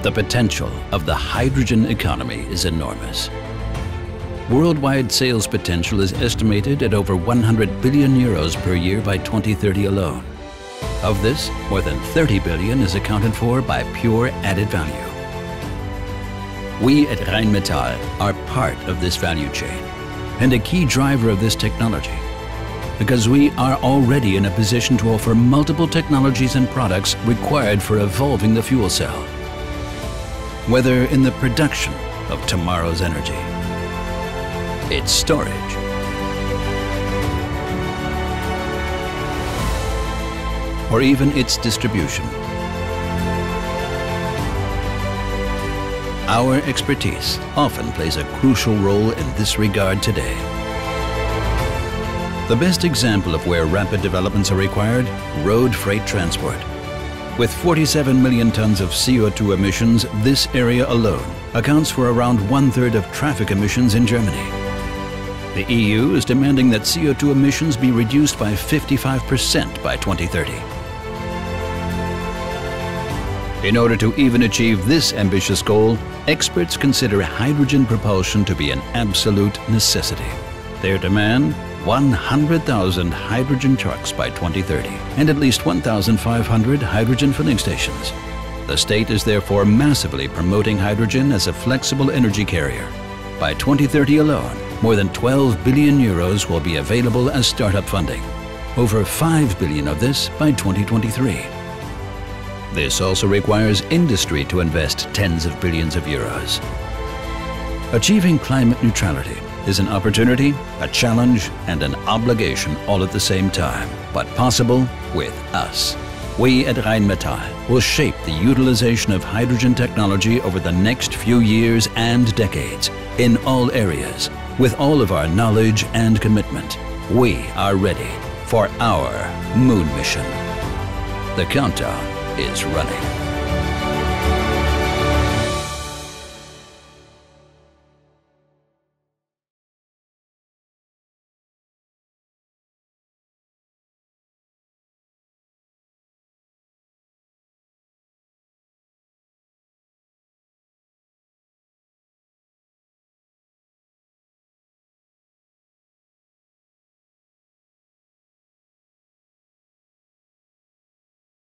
The potential of the hydrogen economy is enormous. Worldwide sales potential is estimated at over 100 billion euros per year by 2030 alone. Of this, more than 30 billion is accounted for by pure added value. We at Rheinmetall are part of this value chain and a key driver of this technology because we are already in a position to offer multiple technologies and products required for evolving the fuel cell. Whether in the production of tomorrow's energy, its storage, or even its distribution. Our expertise often plays a crucial role in this regard today. The best example of where rapid developments are required, road freight transport. With 47 million tons of CO2 emissions, this area alone accounts for around one-third of traffic emissions in Germany. The EU is demanding that CO2 emissions be reduced by 55% by 2030. In order to even achieve this ambitious goal, experts consider hydrogen propulsion to be an absolute necessity. Their demand 100,000 hydrogen trucks by 2030 and at least 1,500 hydrogen filling stations. The state is therefore massively promoting hydrogen as a flexible energy carrier. By 2030 alone, more than 12 billion euros will be available as startup funding. Over 5 billion of this by 2023. This also requires industry to invest tens of billions of euros. Achieving climate neutrality is an opportunity, a challenge, and an obligation all at the same time, but possible with us. We at Rheinmetall will shape the utilization of hydrogen technology over the next few years and decades in all areas. With all of our knowledge and commitment, we are ready for our moon mission. The countdown is running.